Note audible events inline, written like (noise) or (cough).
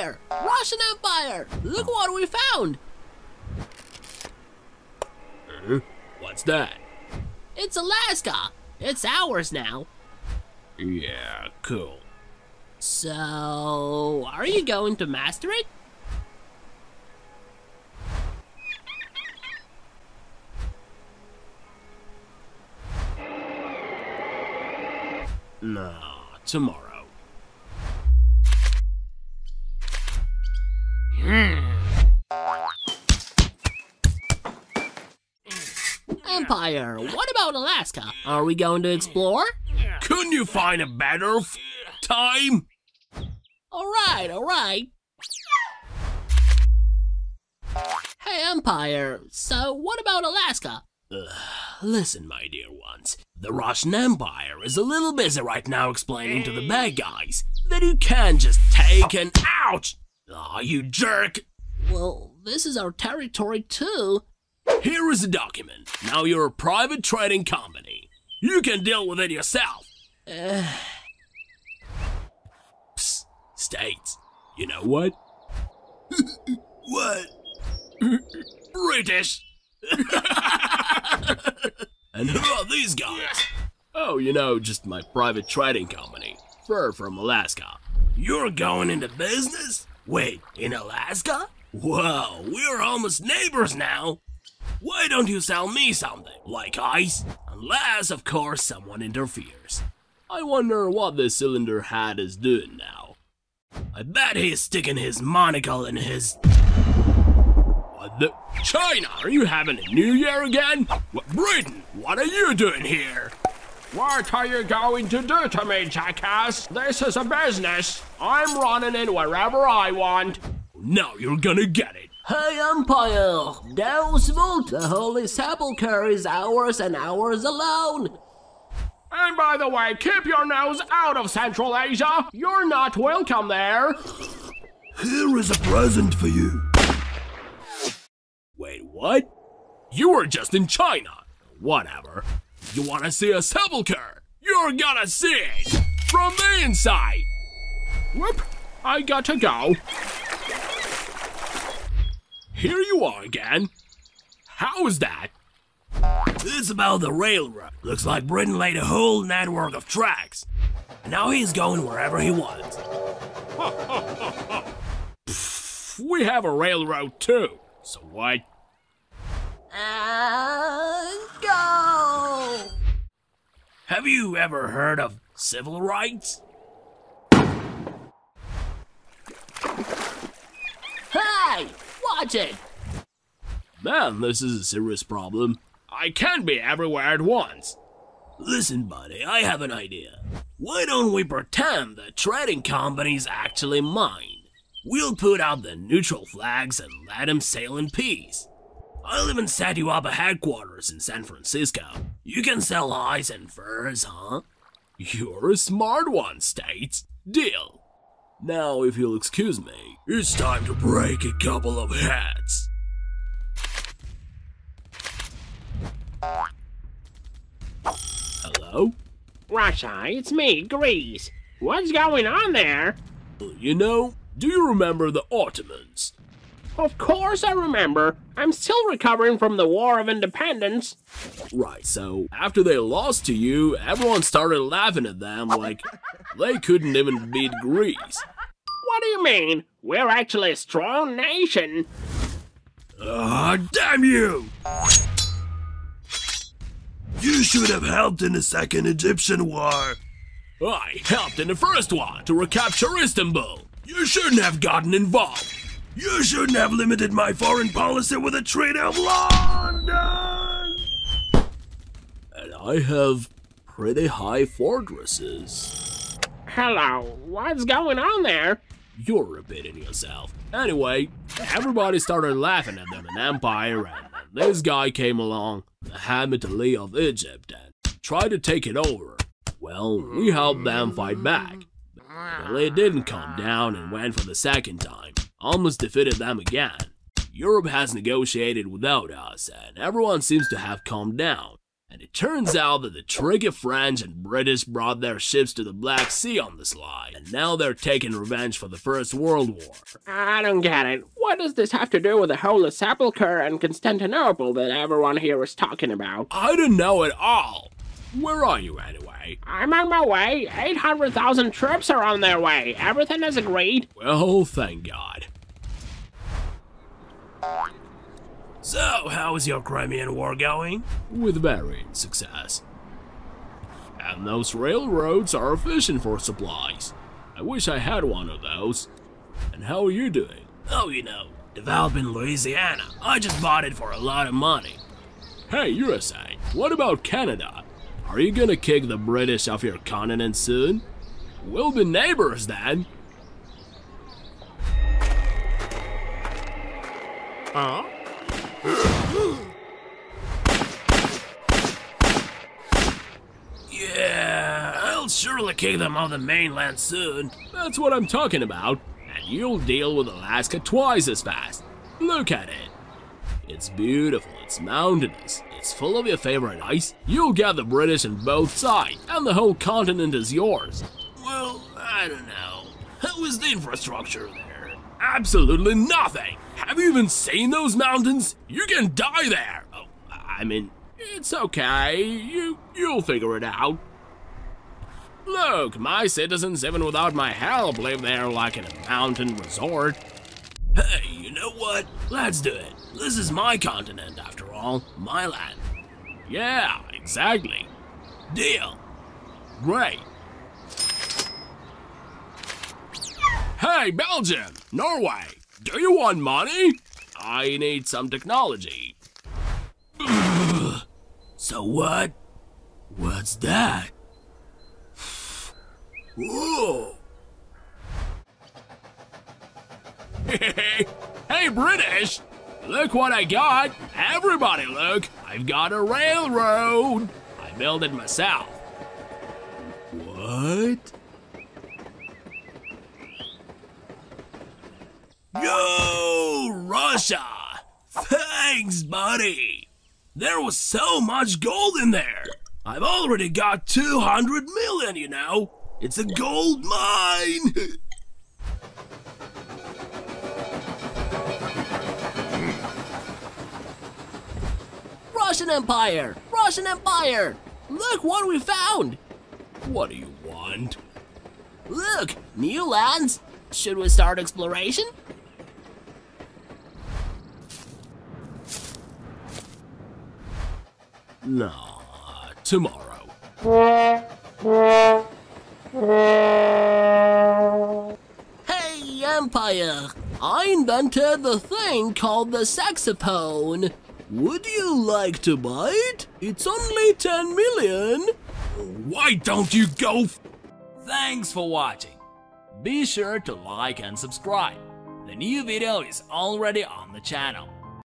Empire! Russian Empire! Look what we found! Huh? What's that? It's Alaska! It's ours now. Yeah, cool. So, are you going to master it? No, tomorrow. Empire, what about Alaska? Are we going to explore? Couldn't you find a better f- time? Alright, alright. Hey, Empire, so what about Alaska? Ugh, listen, my dear ones. The Russian Empire is a little busy right now explaining to the bad guys that you can't just take an ouch! Aw, you jerk! Well, this is our territory too. Here is a document. Now you're a private trading company. You can deal with it yourself. Uh, Psst, States. You know what? (laughs) what? British. (laughs) and who are these guys? Oh, you know, just my private trading company. Fur from Alaska. You're going into business? Wait, in Alaska? Whoa, we're almost neighbors now. Why don't you sell me something, like ice? Unless, of course, someone interferes. I wonder what this cylinder hat is doing now. I bet he's sticking his monocle in his. What the? China, are you having a new year again? What, Britain, what are you doing here? What are you going to do to me, jackass? This is a business. I'm running it wherever I want. Oh, now you're gonna get it. Hey, Empire! Deus Vult! The Holy Sepulchre is ours and ours alone! And by the way, keep your nose out of Central Asia. You're not welcome there. Here is a present for you. Wait, what? You were just in China. Whatever. You wanna see a sepulcher? You're gonna see it! From the inside! Whoop, I gotta go. Here you are again. How's that? It's about the railroad. Looks like Britain laid a whole network of tracks. And now he's going wherever he wants. Pff, (laughs) we have a railroad too. So what? And go! Have you ever heard of civil rights? Hey! Man, this is a serious problem. I can't be everywhere at once. Listen, buddy, I have an idea. Why don't we pretend the trading company's actually mine? We'll put out the neutral flags and let them sail in peace. I'll even set you up a headquarters in San Francisco. You can sell ice and furs, huh? You're a smart one, States. Deal. Now, if you'll excuse me, it's time to break a couple of heads. Hello? Russia, it's me, Greece. What's going on there? You know, do you remember the Ottomans? Of course I remember. I'm still recovering from the War of Independence. Right, so after they lost to you, everyone started laughing at them like they couldn't even beat Greece. What do you mean? We're actually a strong nation. Ah, damn you! You should have helped in the Second Egyptian War. I helped in the first one to recapture Istanbul. You shouldn't have gotten involved. You shouldn't have limited my foreign policy with a Treaty of London. And I have pretty high fortresses. Hello, what's going on there? You're repeating yourself. Anyway, everybody started laughing at them in Empire, and this guy came along, Muhammad Ali of Egypt, and tried to take it over. Well, we helped them fight back. But Ali didn't come down and went for the second time, almost defeated them again. Europe has negotiated without us, and everyone seems to have calmed down. And it turns out that the tricky French and British brought their ships to the Black Sea on this line, and now they're taking revenge for the First World War. I don't get it. What does this have to do with the Holy Sepulchre and Constantinople that everyone here is talking about? I don't know at all. Where are you anyway? I'm on my way. 800,000 troops are on their way. Everything is agreed. Well, thank God. So, how is your Crimean War going? With varying success. And those railroads are efficient for supplies. I wish I had one of those. And how are you doing? Oh, you know, developing Louisiana. I just bought it for a lot of money. Hey, USA, what about Canada? Are you gonna kick the British off your continent soon? We'll be neighbors then. Huh? Yeah, I'll surely kick them off the mainland soon. That's what I'm talking about. And you'll deal with Alaska twice as fast. Look at it. It's beautiful, it's mountainous, it's full of your favorite ice. You'll get the British on both sides, and the whole continent is yours. Well, I don't know. How is the infrastructure there? Absolutely nothing! Have you even seen those mountains? You can die there! Oh, I mean, it's okay. You, you'll figure it out. Look, my citizens, even without my help, live there like in a mountain resort. Hey, you know what? Let's do it. This is my continent, after all. My land. Yeah, exactly. Deal. Great. Hey, Belgium! Norway! Do you want money? I need some technology. (sighs) so what? What's that? (sighs) (laughs) Hey, British! Look what I got! Everybody look! I've got a railroad! I built it myself. What? Yo, Russia! Thanks, buddy! There was so much gold in there! I've already got 200 million, you know! It's a gold mine! Russian Empire! Russian Empire! Look what we found! What do you want? Look, new lands! Should we start exploration? No, tomorrow. Hey, Empire! I invented the thing called the saxophone. Would you like to buy it? It's only 10 million. Why don't you go? Thanks for watching. Be sure to like and subscribe. The new video is already on the channel.